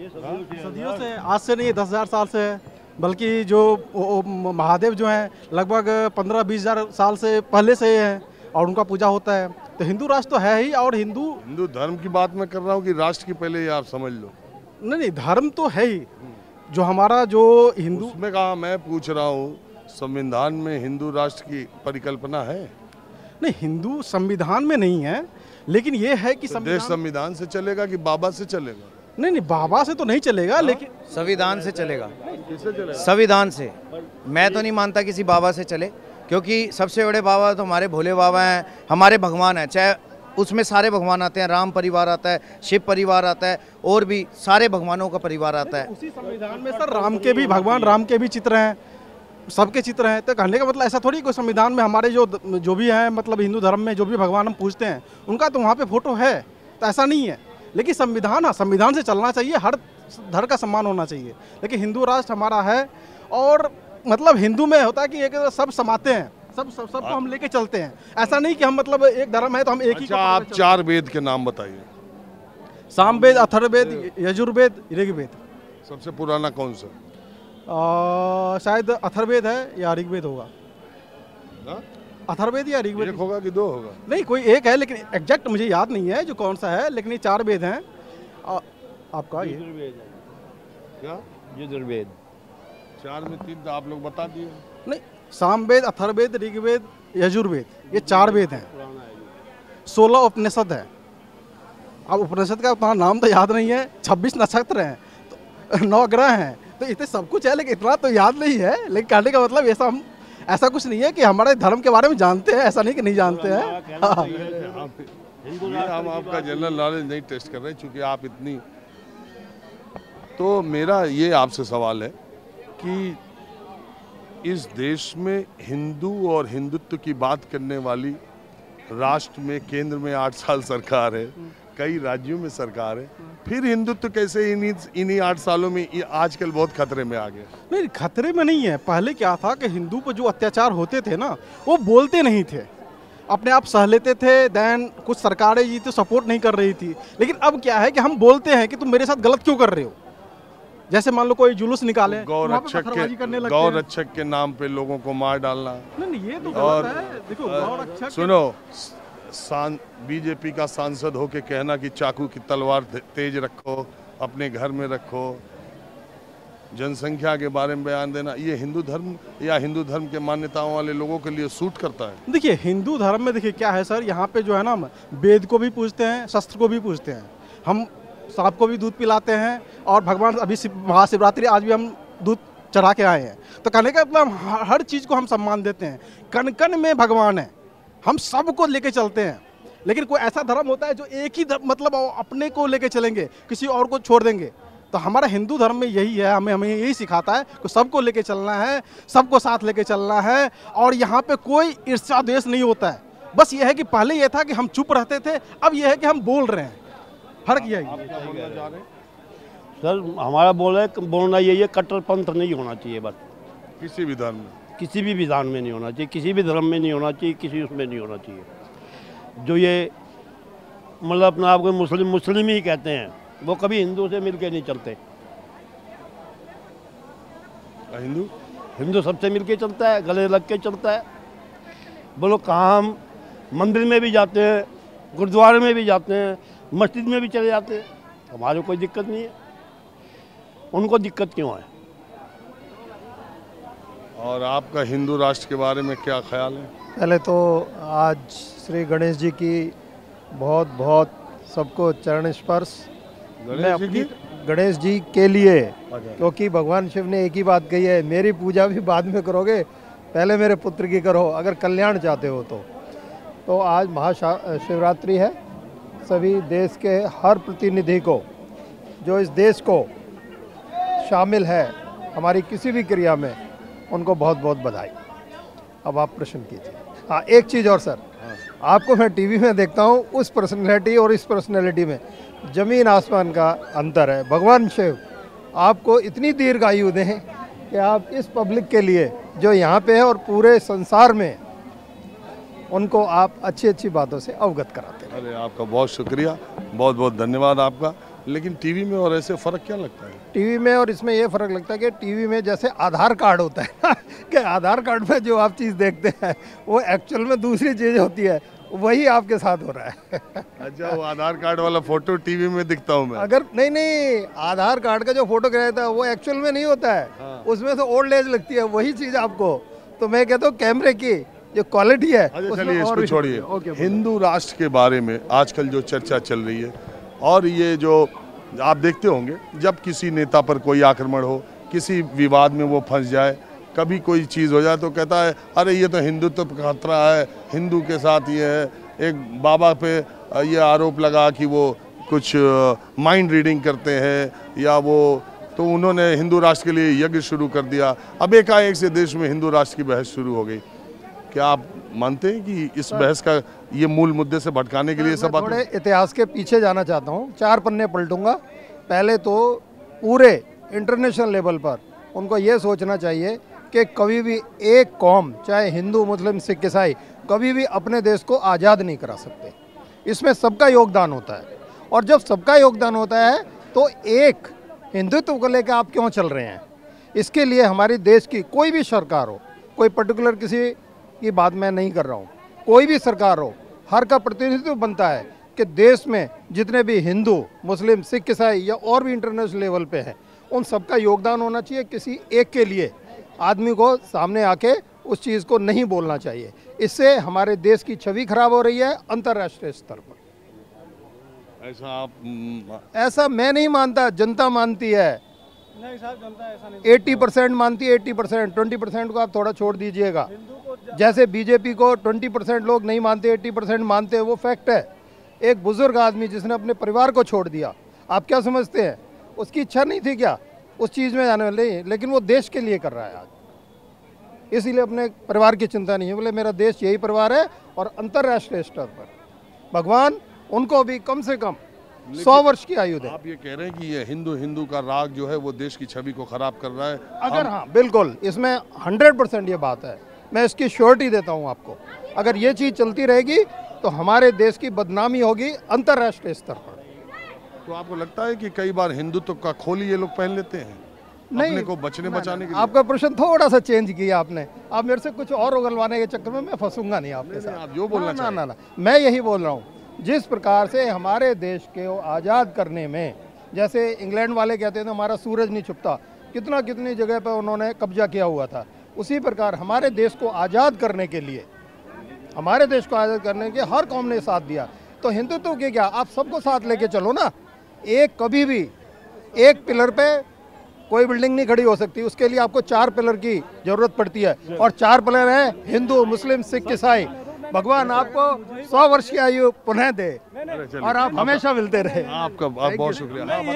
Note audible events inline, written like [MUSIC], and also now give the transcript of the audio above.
सदियों से आज से नहीं दस हज़ार साल से है। बल्कि जो महादेव जो हैं लगभग पंद्रह बीस हज़ार साल से पहले से हैं और उनका पूजा होता है। तो हिंदू राष्ट्र तो है ही और हिंदू हिंदू धर्म की बात मैं कर रहा हूँ कि राष्ट्र की पहले आप समझ लो। नहीं नहीं धर्म तो है ही। जो हमारा जो हिंदू उसमें कहा मैं पूछ रहा हूँ संविधान में हिंदू राष्ट्र की परिकल्पना है? नहीं हिंदू संविधान में नहीं है लेकिन ये है कि तो देश संविधान संविधान से चलेगा कि बाबा से चलेगा? नहीं नहीं बाबा से तो नहीं चलेगा लेकिन संविधान से चलेगा। चलेगा? संविधान से। मैं तो नहीं मानता किसी बाबा से चले क्योंकि सबसे बड़े बाबा तो हमारे भोले बाबा हैं हमारे भगवान हैं चाहे उसमें सारे भगवान आते हैं राम परिवार आता है शिव परिवार आता है और भी सारे भगवानों का परिवार आता है। उसी संविधान में सर राम के भी भगवान राम के भी चित्र हैं सबके चित्र हैं तो कहने का मतलब ऐसा थोड़ी कोई संविधान में हमारे जो जो भी हैं मतलब हिंदू धर्म में जो भी भगवान हम पूछते हैं उनका तो वहाँ पे फ़ोटो है तो ऐसा नहीं है। लेकिन संविधान हाँ संविधान से चलना चाहिए हर धर्म का सम्मान होना चाहिए। लेकिन हिंदू राष्ट्र हमारा है और मतलब हिंदू में होता है कि एक सब समाते हैं सब सब सबको हम लेके चलते हैं। ऐसा नहीं कि हम मतलब एक धर्म है तो हम एक ही अच्छा पकड़ आप चार वेद के नाम बताइए। हैं। सामवेद अथर्ववेद यजुर्वेद ऋग्वेद। सबसे पुराना कौन सा? आ, शायद अथर्ववेद है या ऋग्वेद होगा। हाँ? अथर्ववेद या ऋग्वेद? एक होगा कि दो होगा? नहीं कोई एक है लेकिन एग्जैक्ट मुझे याद नहीं है जो कौन सा है लेकिन ये चार वेद हैं। आपका ये? क्या? यजुर्वेद। चार में तीन तो आप लोग बता दिए। नहीं सामवेद अथर्ववेद ऋग्वेद यजुर्वेद ये चार वेद हैं। सोलह उपनिषद है। अब उपनिषद का उतना नाम तो याद नहीं है छब्बीस नक्षत्र हैं तो नौ ग्रह हैं तो इतने सब कुछ है लेकिन इतना तो याद नहीं है लेकिन कहने का मतलब ऐसा हम ऐसा कुछ नहीं है कि हमारे धर्म के बारे में जानते हैं ऐसा नहीं कि नहीं जानते हैं हाँ। हम आपका जनरल नॉलेज नहीं टेस्ट कर रहे क्योंकि आप इतनी तो मेरा ये आपसे सवाल है कि इस देश में हिंदू और हिंदुत्व की बात करने वाली राष्ट्र में केंद्र में आठ साल सरकार है कई राज्यों में सरकार है। फिर हिंदुत्व कैसे इन्हीं इन्हीं आठ सालों में आजकल बहुत खतरे में आ गया? नहीं खतरे में नहीं है। पहले क्या था कि हिंदू पर जो अत्याचार होते थे ना वो बोलते नहीं थे। अपने आप सह लेते थे देन कुछ सरकारें जी तो सपोर्ट नहीं कर रही थी। लेकिन अब क्या है कि हम बोलते हैं कि तुम मेरे साथ गलत क्यों कर रहे हो? जैसे मान लो कोई जुलूस निकाले गौ वहाँ पे रक्षक के गौ रक्षक के नाम पे लोगों को मार डालना। नहीं नहीं ये तो गलत है। देखो गौ रक्षक सुनो सांस बीजेपी का सांसद होके कहना कि चाकू की तलवार तेज रखो, अपने घर में रखो, जनसंख्या के बारे में बयान देना, ये हिंदू धर्म या हिंदू धर्म के मान्यताओं वाले लोगों के लिए सूट करता है? देखिए, हिंदू धर्म में देखिए क्या है सर, यहाँ पे जो है ना, वेद को भी पूजते हैं, शस्त्र को भी पूजते हैं। हम सांप को भी दूध पिलाते हैं और भगवान अभी महाशिवरात्रि, आज भी हम दूध चढ़ा के आए हैं। तो कहने का मतलब हर चीज़ को हम सम्मान देते हैं। कण कण में भगवान है। हम सबको लेके चलते हैं। लेकिन कोई ऐसा धर्म होता है जो एक ही धर्म मतलब अपने को लेके चलेंगे किसी और को छोड़ देंगे। तो हमारा हिंदू धर्म में यही है हमें हमें यही सिखाता है कि सबको लेके चलना है सबको साथ लेके चलना है और यहाँ पे कोई ईर्ष्या द्वेष नहीं होता है। बस ये है कि पहले यह था कि हम चुप रहते थे अब यह है कि हम बोल रहे हैं। फ़र्क यही है। सर हमारा बोल है बोलना यही है कट्टरपंथ नहीं होना चाहिए बस। किसी भी धर्म में। किसी भी विधान में नहीं होना चाहिए किसी भी धर्म में नहीं होना चाहिए किसी उसमें नहीं होना चाहिए। जो ये मतलब अपना आपको मुस्लिम मुस्लिम ही कहते हैं वो कभी हिंदू से मिलके नहीं चलते। हिंदू? हिंदू सबसे मिलके चलता है गले लग के चलता है। बोलो कहाँ हम मंदिर में भी जाते हैं गुरुद्वारे में भी जाते हैं मस्जिद में भी चले जाते हैं हमारे कोई दिक्कत नहीं है। उनको दिक्कत क्यों है? और आपका हिंदू राष्ट्र के बारे में क्या ख्याल है? पहले तो आज श्री गणेश जी की बहुत बहुत सबको चरण स्पर्श। मैं गणेश जी अपनी गणेश जी के लिए क्योंकि भगवान शिव ने एक ही बात कही है मेरी पूजा भी बाद में करोगे पहले मेरे पुत्र की करो अगर कल्याण चाहते हो तो। तो आज महाशिवरात्रि है सभी देश के हर प्रतिनिधि को जो इस देश को शामिल है हमारी किसी भी क्रिया में उनको बहुत बहुत बधाई। अब आप प्रश्न कीजिए। हाँ एक चीज़ और सर। आपको मैं टीवी में देखता हूँ उस पर्सनैलिटी और इस पर्सनैलिटी में। ज़मीन आसमान का अंतर है। भगवान शिव आपको इतनी दीर्घ आयु दें कि आप इस पब्लिक के लिए जो यहाँ पे है और पूरे संसार में उनको आप अच्छी अच्छी बातों से अवगत कराते हैं। अरे आपका बहुत शुक्रिया। बहुत बहुत धन्यवाद आपका। लेकिन टीवी में और ऐसे फ़र्क क्या लगता है? टीवी में और इसमें ये फ़र्क लगता है कि टीवी में जैसे आधार कार्ड होता है [LAUGHS] कि आधार कार्ड में जो आप चीज़ देखते हैं वो एक्चुअल में दूसरी चीज़ होती है वही आपके साथ हो रहा है। [LAUGHS] अच्छा वो आधार कार्ड वाला फ़ोटो टीवी में दिखता हूँ मैं। अगर नहीं नहीं आधार कार्ड का जो फ़ोटो कराया था वो एक्चुअल में नहीं होता है। हाँ। उसमें तो ओल्ड एज लगती है वही चीज़ आपको। तो मैं कहता हूँ कैमरे की जो क्वालिटी है अच्छा चलिए इसको छोड़िए। हिंदू राष्ट्र के बारे में आजकल जो चर्चा चल रही है और ये जो आप देखते होंगे, जब किसी नेता पर कोई आक्रमण हो, किसी विवाद में वो फंस जाए, कभी कोई चीज़ हो जाए तो कहता है, अरे, ये तो हिंदुत्व का खतरा है, हिंदू के साथ ये है। एक बाबा पे ये आरोप लगा कि वो कुछ माइंड रीडिंग करते हैं, या वो तो उन्होंने हिंदू राष्ट्र के लिए यज्ञ शुरू कर दिया। अब एकाएक से देश में हिंदू राष्ट्र की बहस शुरू हो गई। क्या आप मानते हैं कि इस बहस का ये मूल मुद्दे से भटकाने के लिए सब बात थोड़े इतिहास के पीछे जाना चाहता हूँ। चार पन्ने पलटूँगा। पहले तो पूरे इंटरनेशनल लेवल पर उनको ये सोचना चाहिए कि कभी भी एक कौम चाहे हिंदू मुस्लिम सिख ईसाई कभी भी अपने देश को आज़ाद नहीं करा सकते। इसमें सबका योगदान होता है। और जब सबका योगदान होता है तो एक हिंदुत्व को लेकर आप क्यों चल रहे हैं? इसके लिए हमारी देश की कोई भी सरकार हो कोई पर्टिकुलर किसी की बात मैं नहीं कर रहा हूँ। कोई भी सरकार हो हर का प्रतिनिधित्व बनता है कि देश में जितने भी हिंदू मुस्लिम सिख ईसाई या और भी इंटरनेशनल लेवल पे हैं उन सबका योगदान होना चाहिए किसी एक के लिए। आदमी को सामने आके उस चीज़ को नहीं बोलना चाहिए। इससे हमारे देश की छवि खराब हो रही है अंतर्राष्ट्रीय स्तर पर। ऐसा आप हम्म, ऐसा मैं नहीं मानता जनता मानती है। नहीं साहब जनता ऐसा नहीं एट्टी परसेंट मानती है एट्टी परसेंट ट्वेंटी परसेंट को आप थोड़ा छोड़ दीजिएगा। जैसे बीजेपी को ट्वेंटी परसेंट लोग नहीं मानते एट्टी परसेंट मानते हैं वो फैक्ट है। एक बुज़ुर्ग आदमी जिसने अपने परिवार को छोड़ दिया आप क्या समझते हैं? उसकी इच्छा नहीं थी क्या? उस चीज़ में जाने वाले लेकिन वो देश के लिए कर रहा है आज। इसीलिए अपने परिवार की चिंता नहीं है। बोले मेरा देश यही परिवार है और अंतर्राष्ट्रीय स्तर पर। भगवान उनको भी कम से कम सौ वर्ष की आयु दे। आप ये कह रहे हैं कि ये हिंदू हिंदू का राग जो है वो देश की छवि को खराब कर रहा है। अगर हाँ बिल्कुल इसमें हंड्रेड परसेंट ये बात है। मैं इसकी श्योरिटी देता हूँ आपको। अगर ये चीज़ चलती रहेगी तो हमारे देश की बदनामी होगी अंतर्राष्ट्रीय स्तर पर। तो आपको लगता है कि कई बार हिंदुत्व का खोली ये लोग पहन लेते हैं? अपने को बचने नहीं, बचाने के लिए। आपका प्रश्न थोड़ा सा चेंज किया आपने। आप मेरे से कुछ और उगलवाने के चक्कर में मैं फंसूँगा नहीं आपके नहीं, साथ। आप जो बोलना ना, ना ना ना। मैं यही बोल रहा हूँ। जिस प्रकार से हमारे देश को आज़ाद करने में जैसे इंग्लैंड वाले कहते थे हमारा सूरज नहीं छुपता। कितना कितनी जगह पर उन्होंने कब्जा किया हुआ था। उसी प्रकार हमारे देश को आज़ाद करने के लिए हमारे देश को आज़ाद करने के हर कौम ने साथ दिया। तो हिंदुत्व के क्या? आप सबको साथ लेके चलो ना। एक कभी भी एक पिलर पे कोई बिल्डिंग नहीं खड़ी हो सकती। उसके लिए आपको चार पिलर की ज़रूरत पड़ती है। और चार पिलर है हिंदू मुस्लिम सिख ईसाई। भगवान आपको सौ वर्ष की आयु पुनः दे। और आप हमेशा मिलते रहे। आपका आप बहुत शुक्रिया।